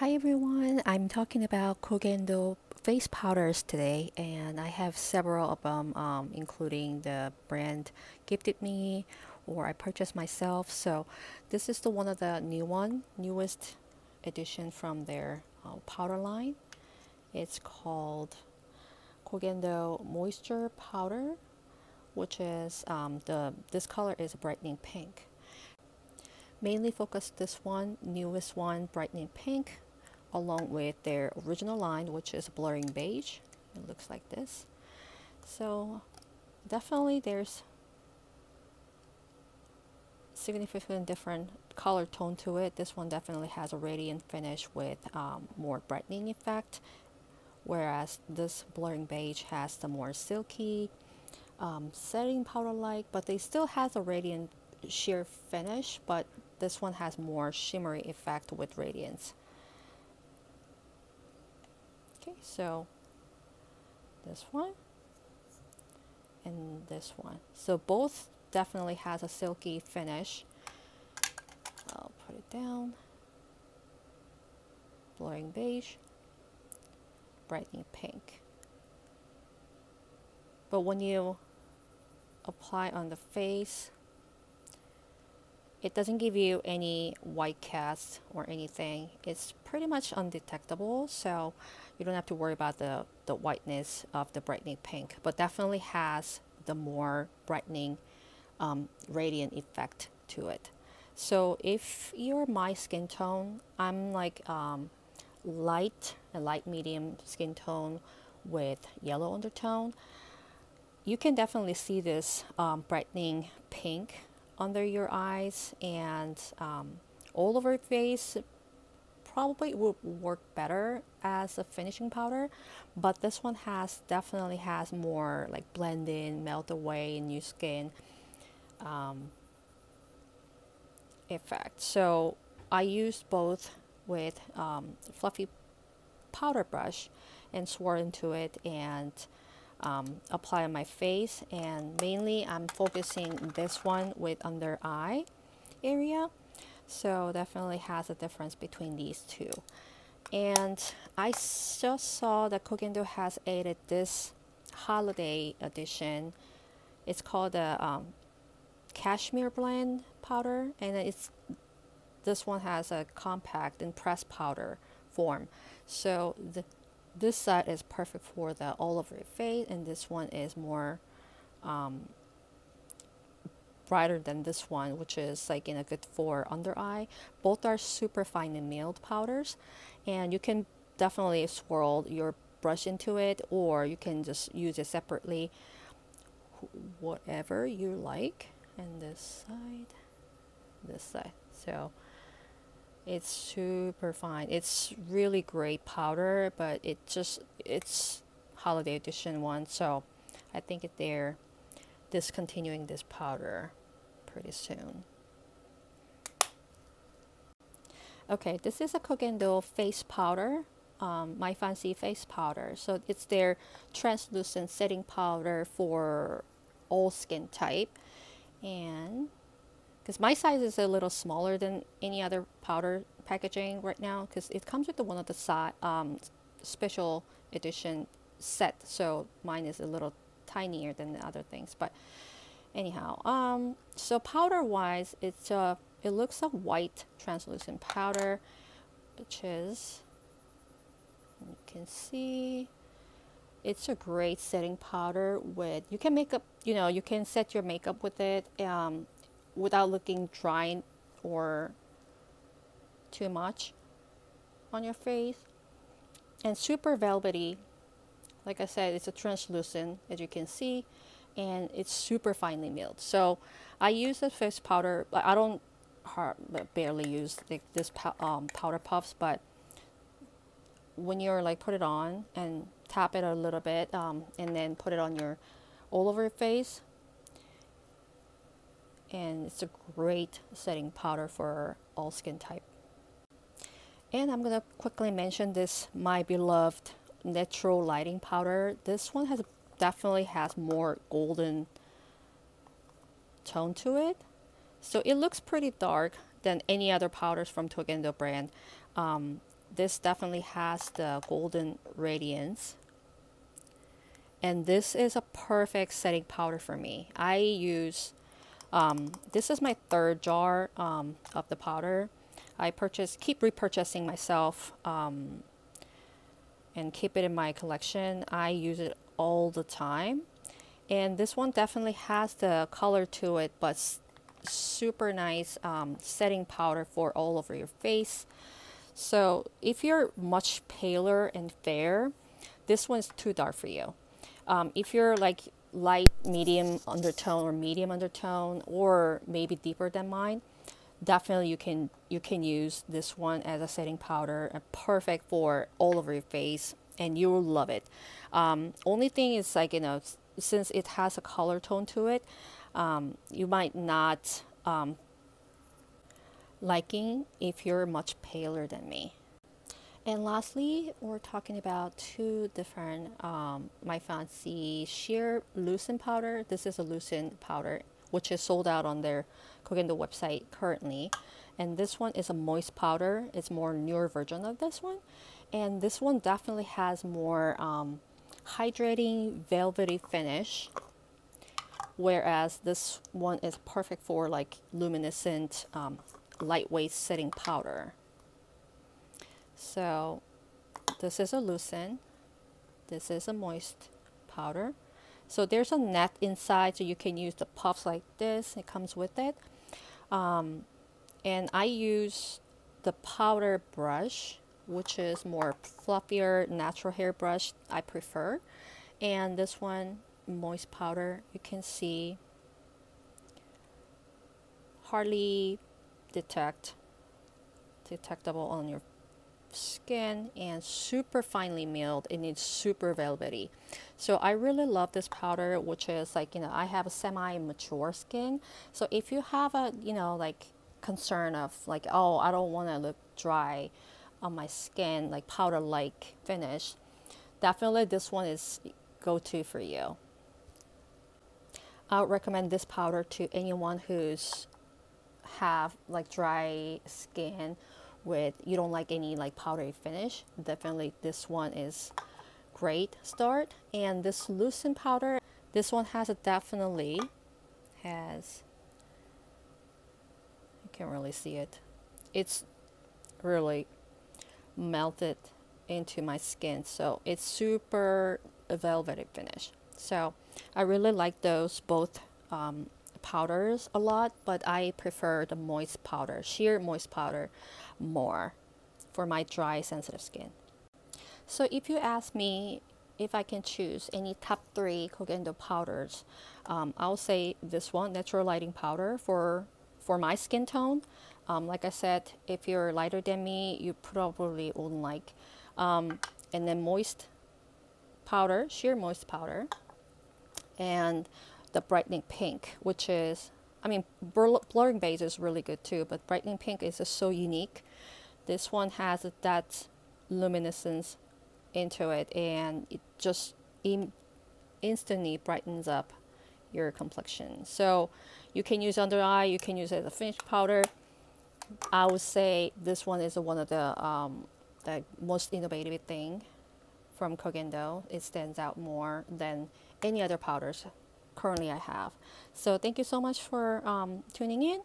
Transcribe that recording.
Hi everyone, I'm talking about Kohgendo face powders today and I have several of them um, including the brand gifted me or I purchased myself. So this is the one of the new one newest edition from their uh, powder line. It's called Kohgendo moisture powder which is um, the this color is brightening pink. Mainly focus this one newest one brightening pink along with their original line which is blurring beige. It looks like this. So definitely there's significant different color tone to it. This one definitely has a radiant finish with um, more brightening effect whereas this blurring beige has the more silky um, setting powder like but they still has a radiant sheer finish but this one has more shimmery effect with radiance Okay, so this one and this one. So both definitely has a silky finish. I'll put it down. Blurring beige, brightening pink. But when you apply on the face, it doesn't give you any white cast or anything. It's pretty much undetectable, so you don't have to worry about the, the whiteness of the brightening pink, but definitely has the more brightening um, radiant effect to it. So if you're my skin tone, I'm like um, light, a light medium skin tone with yellow undertone. You can definitely see this um, brightening pink under your eyes and um, all over your face probably would work better as a finishing powder but this one has definitely has more like blend in melt away in your skin um, effect. So I used both with um, fluffy powder brush and swirl into it and um, apply on my face and mainly I'm focusing this one with under eye area. So definitely has a difference between these two. And I just saw that Kohgendo has added this holiday edition. It's called the um, cashmere blend powder and it's this one has a compact and pressed powder form. So the this side is perfect for the all over face and this one is more um, brighter than this one which is like in a good for under eye. Both are super fine finely milled powders and you can definitely swirl your brush into it or you can just use it separately. Whatever you like. And this side this side. So it's super fine. It's really great powder, but it just it's holiday edition one, so I think they're discontinuing this powder pretty soon. Okay, this is a Kohgendo face powder, um, Maifanshi face powder. So it's their translucent setting powder for all skin type, and because my size is a little smaller than any other powder packaging right now because it comes with the one of the um, special edition set so mine is a little tinier than the other things but anyhow um, so powder wise it's a it looks a white translucent powder which is you can see it's a great setting powder with you can make up you know you can set your makeup with it um, without looking dry or too much on your face. And super velvety like I said it's a translucent as you can see and it's super finely milled. So I use the face powder but I don't hard, barely use like this um, powder puffs but when you're like put it on and tap it a little bit um, and then put it on your all over your face and it's a great setting powder for all skin type. And I'm gonna quickly mention this my beloved natural lighting powder. This one has definitely has more golden tone to it. So it looks pretty dark than any other powders from Kohgendo brand. Um, this definitely has the golden radiance and this is a perfect setting powder for me I use um, this is my third jar um, of the powder. I purchase keep repurchasing myself um, and keep it in my collection. I use it all the time. And this one definitely has the color to it but super nice um, setting powder for all over your face. So if you're much paler and fair this one's too dark for you. Um, if you're like light medium undertone or medium undertone or maybe deeper than mine definitely you can you can use this one as a setting powder and perfect for all over your face and you will love it um, only thing is like you know since it has a color tone to it, um, you might not um, liking if you're much paler than me. And lastly, we're talking about two different um, Maifanshi Sheer Lucent Powder. This is a Lucent powder, which is sold out on their Kohgendo website currently. And this one is a moist powder. It's more newer version of this one. And this one definitely has more um, hydrating velvety finish whereas this one is perfect for like luminescent um, lightweight setting powder so this is a lucent this is a moist powder. So there's a net inside so you can use the puffs like this. It comes with it. Um, and I use the powder brush which is more fluffier natural hair brush I prefer. And this one moist powder you can see hardly detect detectable on your skin and super finely milled. And it's super velvety. So I really love this powder which is like you know I have a semi-mature skin. So if you have a you know like concern of like oh I don't want to look dry on my skin, like powder-like finish, definitely this one is go-to for you. I would recommend this powder to anyone who's have like dry skin with you don't like any like powdery finish definitely this one is great start. And this lucent powder this one has a definitely has you can't really see it. It's really melted into my skin so it's super velvety finish. So I really like those both um, powders a lot but I prefer the moist powder sheer moist powder more for my dry sensitive skin so if you ask me if I can choose any top three Kohgendo powders um, I'll say this one natural lighting powder for for my skin tone um, like I said, if you're lighter than me, you probably wouldn't like. Um, and then moist powder, sheer moist powder, and the brightening pink, which is, I mean, blurring base is really good too, but brightening pink is just so unique. This one has that luminescence into it, and it just instantly brightens up your complexion. So you can use under eye, you can use as a finish powder. I would say this one is one of the, um, the most innovative thing from Kohgendo. It stands out more than any other powders currently I have. So thank you so much for um, tuning in.